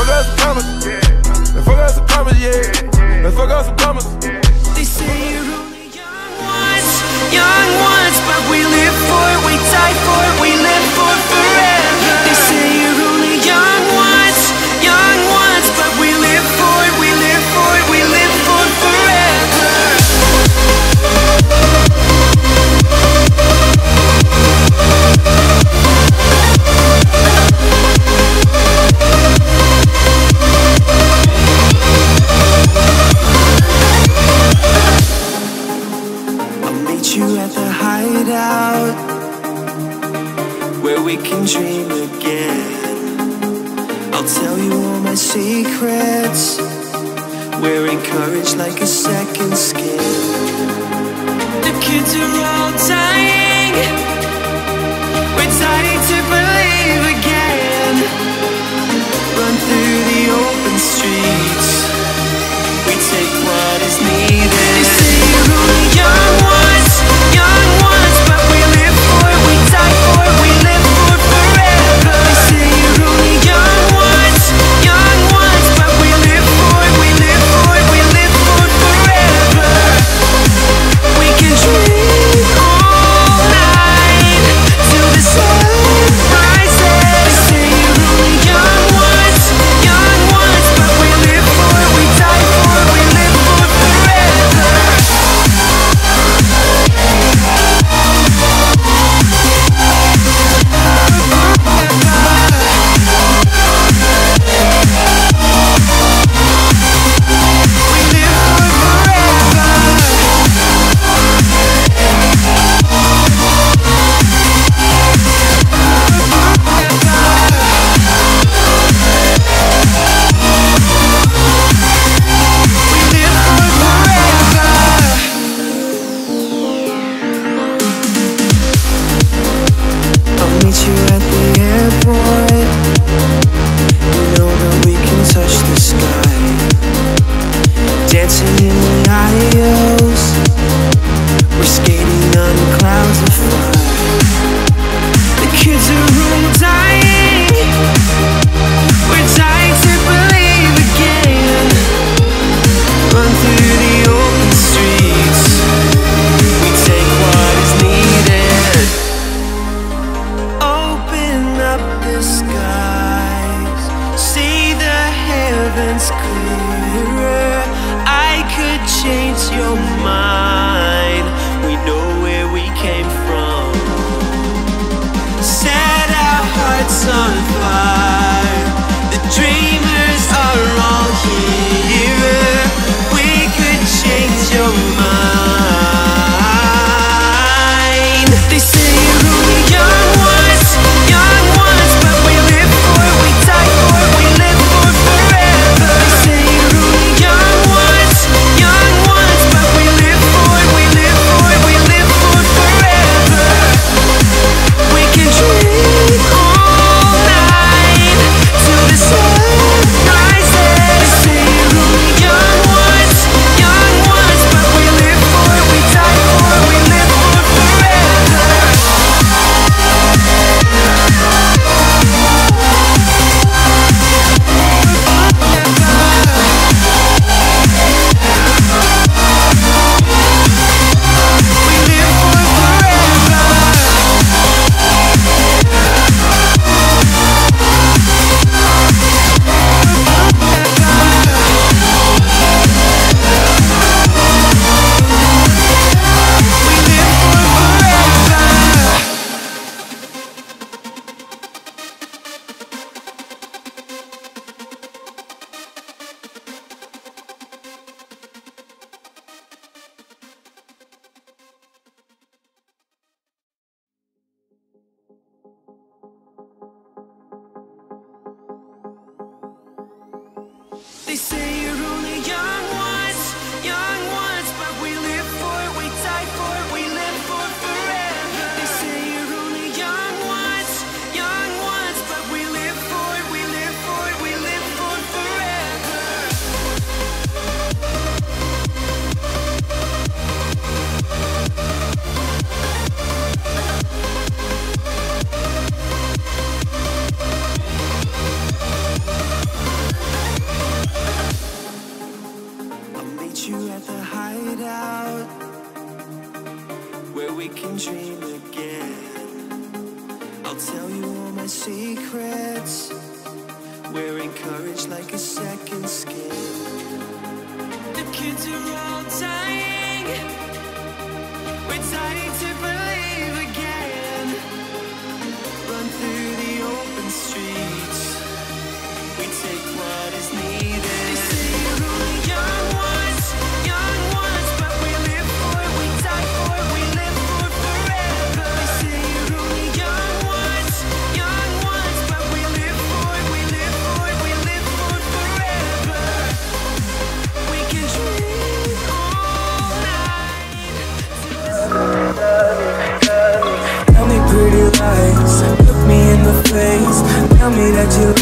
fuck out some commas. Let's fuck out some commas, yeah. Let's fuck out some commas. They say you're only young once, young once, but we live. their secrets. We're encouraged like a second skin. The kids are all dying. They say Hideout where we can dream again. I'll tell you all my secrets. We're encouraged like a second skin. The kids are. That you